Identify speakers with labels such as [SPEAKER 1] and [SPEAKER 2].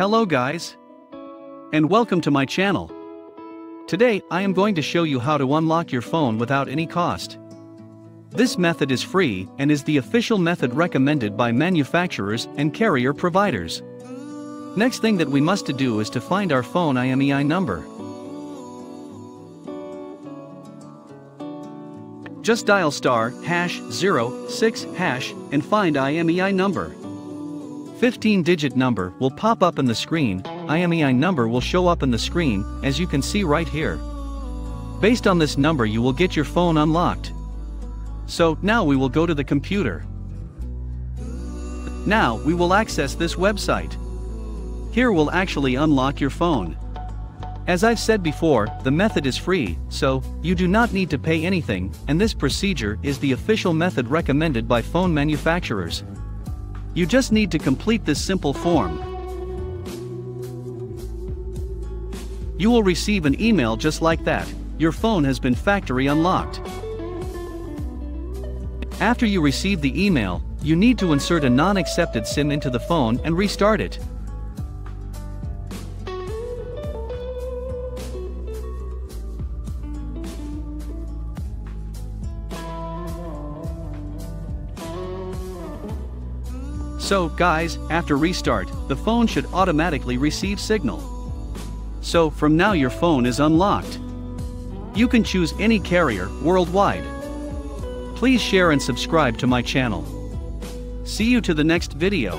[SPEAKER 1] Hello guys. And welcome to my channel. Today, I am going to show you how to unlock your phone without any cost. This method is free and is the official method recommended by manufacturers and carrier providers. Next thing that we must to do is to find our phone IMEI number. Just dial star hash 0 6 hash and find IMEI number. 15 digit number will pop up in the screen, IMEI number will show up in the screen, as you can see right here. Based on this number you will get your phone unlocked. So, now we will go to the computer. Now, we will access this website. Here will actually unlock your phone. As I've said before, the method is free, so, you do not need to pay anything, and this procedure is the official method recommended by phone manufacturers. You just need to complete this simple form. You will receive an email just like that, your phone has been factory unlocked. After you receive the email, you need to insert a non-accepted SIM into the phone and restart it. So, guys, after restart, the phone should automatically receive signal. So, from now your phone is unlocked. You can choose any carrier worldwide. Please share and subscribe to my channel. See you to the next video.